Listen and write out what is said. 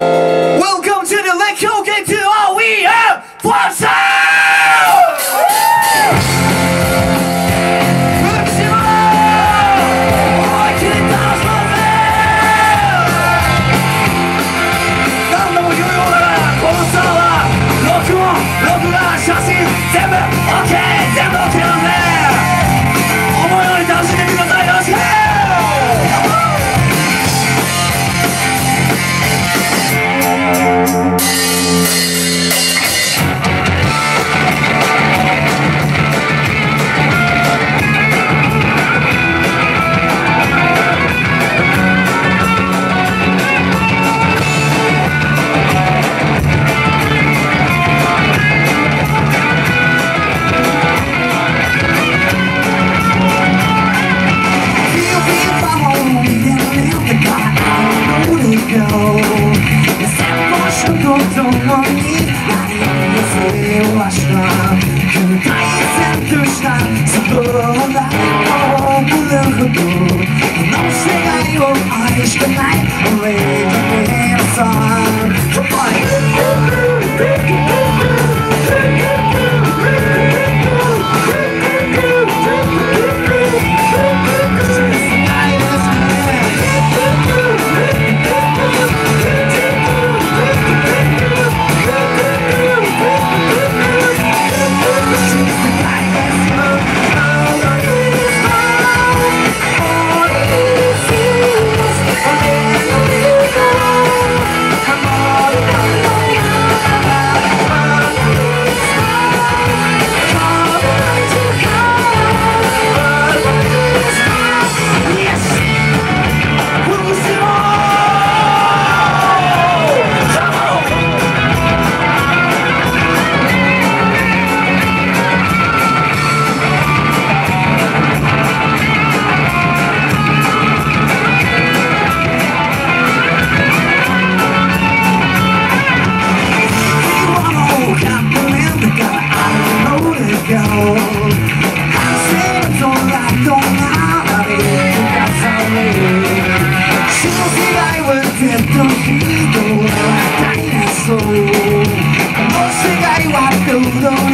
Welcome Bye. Come on!